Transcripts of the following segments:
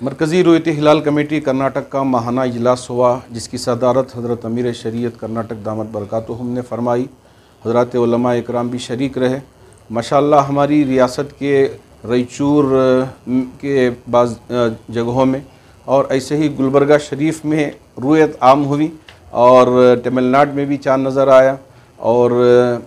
मरकज़ी रोयत हिलाल कमेटी कर्नाटक का माहाना इजलास हुआ, जिसकी सदारत हज़रत अमीर शरीयत कर्नाटक दामद बरकत हमने फरमाई। हज़रत इकराम भी शरीक रहे। माशाल्लाह हमारी रियासत के रईचूर के बाज़ जगहों में और ऐसे ही गुलबर्गा शरीफ में रुयत आम हुई और तमिलनाडु में भी चाँद नज़र आया। और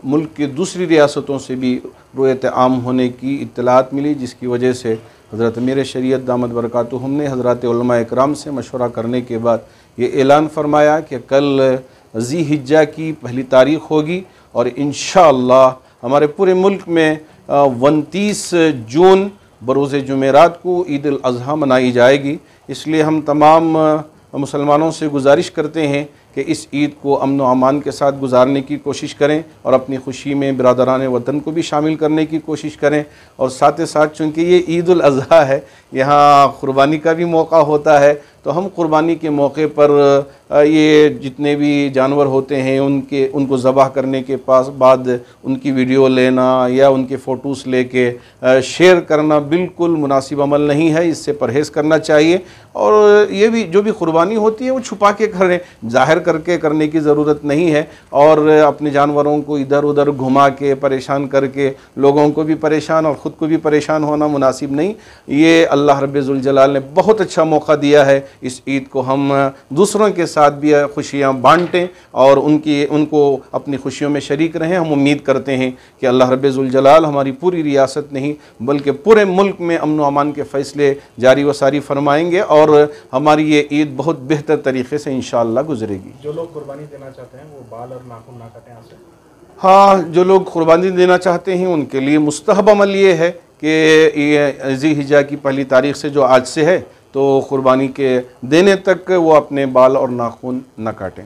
मुल्क की दूसरी रियासतों से भी रुयत आम होने की इतलात मिली, जिसकी वजह से हज़रत मेर शरीयत दामद बरकत ने हज़रत कराम से मशवरा करने के बाद ये ऐलान फरमाया कि कल जी हिज्जा की पहली तारीख़ होगी और इन हमारे पूरे मुल्क में उनतीस जून बरोज़ जुमेरात को ईद अज़हा मनाई जाएगी। इसलिए हम तमाम मुसलमानों से गुजारिश करते हैं कि इस ईद को अमन व अमान के साथ गुजारने की कोशिश करें और अपनी खुशी में बरदरान वतन को भी शामिल करने की कोशिश करें। और साथ ही साथ चूँकि ये ईद अज़ी है, यहाँ क़ुरबानी का भी मौका होता है तो हम कुर्बानी के मौके पर ये जितने भी जानवर होते हैं, उनके, उनको ज़बह करने के पास बाद उनकी वीडियो लेना या उनके फ़ोटोज़ लेके शेयर करना बिल्कुल मुनासिब अमल नहीं है। इससे परहेज़ करना चाहिए। और ये भी, जो भी कुर्बानी होती है, वो छुपा के करें। ज़ाहिर करके करने की ज़रूरत नहीं है। और अपने जानवरों को इधर उधर घुमा के, परेशान करके, लोगों को भी परेशान और ख़ुद को भी परेशान होना मुनासिब नहीं। ये अल्लाह रब्ज़ुलजलाल ने बहुत अच्छा मौका दिया है। इस ईद को हम दूसरों के साथ भी खुशियाँ बांटें और उनकी उनको अपनी खुशियों में शरीक रहें। हम उम्मीद करते हैं कि अल्लाह रब्ज़ुलजलाल हमारी पूरी रियासत नहीं बल्कि पूरे मुल्क में अमन अमान के फ़ैसले जारी व सारी फरमाएँगे और हमारी ये ईद बहुत बेहतर तरीके से इन गुजरेगी। जो लोग कुर्बानी देना चाहते हैं वो बाल और नाखून ना कटें हाँ जो लोग कुर्बानी देना चाहते हैं उनके लिए मुस्तहब अमल ये है कि ये जी हिजा की पहली तारीख से जो आज से है तो क़ुरबानी के देने तक वो अपने बाल और नाखून न काटें।